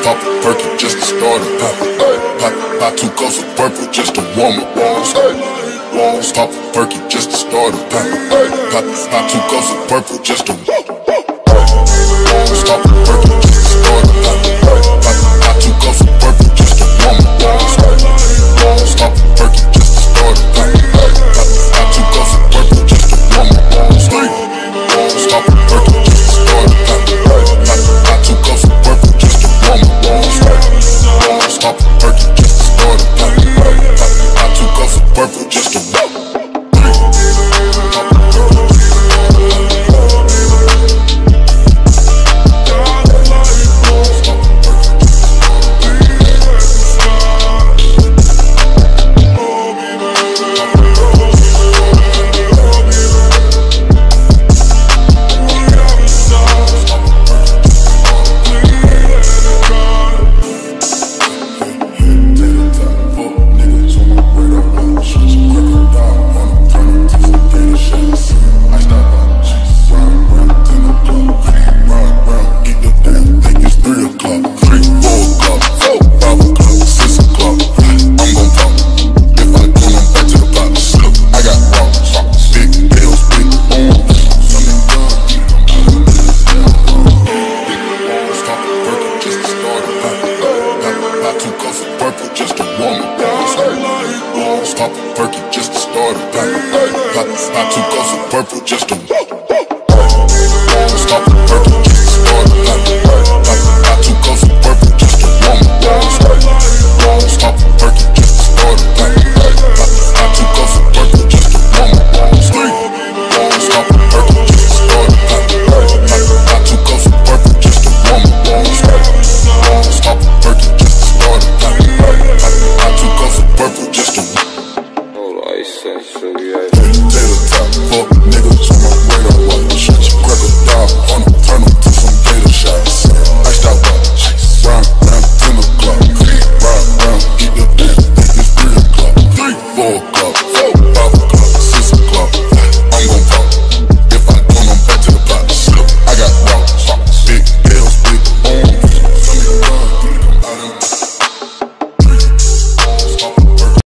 Stop the perky just to start it. I two cups of purple just to warm it. Stop the perky just to start it. I two cups of purple just to Stop the perky just to start it. I two cups of purple just to warm it. Stop the perky just to start it. I two cups of purple just to warm it. Stop the perky just to start it. Purple just to warm it. Stop the perky just to start it. I, I, I two cups of purple just to Stop the